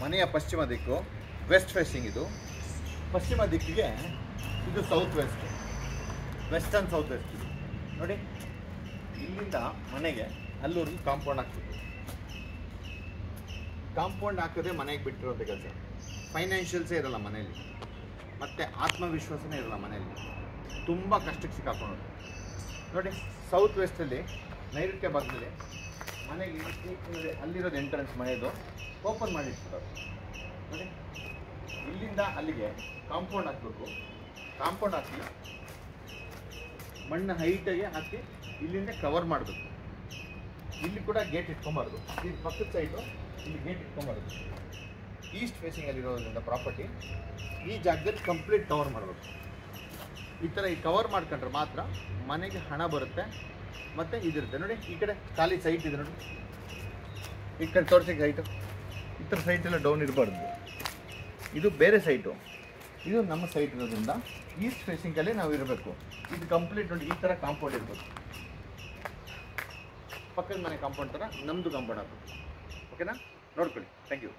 ಮನೆಯ ಪಶ್ಚಿಮ ದಿಕ್ಕು ವೆಸ್ಟ್ ಫೇಸಿಂಗ್ ಇದು. ಪಶ್ಚಿಮ ದಿಕ್ಕಿಗೆ ಇದು south west western south west ಇದು. ನೋಡಿ, ಇಲ್ಲಿಂದ ಮನೆಗೆ ಅಲ್ಲೂರಿಗೆ ಕಾಂಪೌಂಡ್ ಹಾಕ್ಬೇಕು ಕಾಂಪೌಂಡ್ ಹಾಕದೆ ಮನೆಗೆ ಬಿಟ್ಟಿರೋದು ಕೆಲಸ. ಫೈನಾನ್ಷಿಯಲ್ಸೇ ಇರಲ್ಲ ಮನೆಯಲ್ಲಿ. ಮತ್ತು ಆತ್ಮವಿಶ್ವಾಸನೇ ಇರಲ್ಲ ಮನೆಯಲ್ಲಿ. ತುಂಬ ಕಷ್ಟಕ್ಕೆ ಸಿಕ್ಕಾಕೊಂಡು ನೋಡಿ ಸೌತ್ ವೆಸ್ಟಲ್ಲಿ ನೈಋತ್ಯ ಭಾಗದಲ್ಲಿ ಮನೆಗೆ ಅಂದರೆ ಅಲ್ಲಿರೋದು ಎಂಟ್ರೆನ್ಸ್ ಮನೆಯದು ಓಪನ್ ಮಾಡಿರ್ತಾರೆ. ನೋಡಿ, ಇಲ್ಲಿಂದ ಅಲ್ಲಿಗೆ ಕಾಂಪೌಂಡ್ ಹಾಕಬೇಕು. ಕಾಂಪೌಂಡ್ ಹಾಕಿ ಮಣ್ಣು ಹೈಟಾಗಿ ಹಾಕಿ ಇಲ್ಲಿಂದ ಕವರ್ ಮಾಡಬೇಕು. ಇಲ್ಲಿ ಕೂಡ ಗೇಟ್ ಇಟ್ಕೊಂಬಾರ್ದು. ಇಲ್ಲಿ ಪಕ್ಕದ ಸೈಡು ಇಲ್ಲಿ ಗೇಟ್ ಇಟ್ಕೊಂಬಾರ್ದು. ಈಸ್ಟ್ ಫೇಸಿಂಗಲ್ಲಿರೋದ್ರಿಂದ ಪ್ರಾಪರ್ಟಿ ಈ ಜಾಗದಲ್ಲಿ ಕಂಪ್ಲೀಟ್ ಕವರ್ ಮಾಡಬೇಕು. ಈ ಥರ ಈ ಕವರ್ ಮಾಡ್ಕೊಂಡ್ರೆ ಮಾತ್ರ ಮನೆಗೆ ಹಣ ಬರುತ್ತೆ. ಮತ್ತು ಇದಿರುತ್ತೆ. ನೋಡಿ, ಈ ಕಡೆ ಖಾಲಿ ಸೈಟ್ ಇದೆ ನೋಡಿ. ಈ ಕಡೆ ತೋರಿಸಿ ಸೈಟು ಈ ಥರ ಸೈಟ್ ಎಲ್ಲ ಡೌನ್ ಇರಬಾರ್ದು. ಇದು ಬೇರೆ ಸೈಟು ಇದು ನಮ್ಮ ಸೈಟ್ ಇರೋದ್ರಿಂದ ಈಸ್ಟ್ ಫೇಸಿಂಗಲ್ಲಿ ನಾವು ಇರಬೇಕು. ಇದು ಕಂಪ್ಲೀಟ್ ನೋಡಿ, ಈ ಥರ ಕಾಂಪೌಂಡ್ ಇರಬೇಕು ಪಕ್ಕದ ಮನೆ ಕಾಂಪೌಂಡ್ ಥರ ನಮ್ಮದು ಕಾಂಪೌಂಡ್ ಆಗ್ಬೋದು. ಓಕೆನಾ ನೋಡ್ಕೊಳ್ಳಿ. Thank you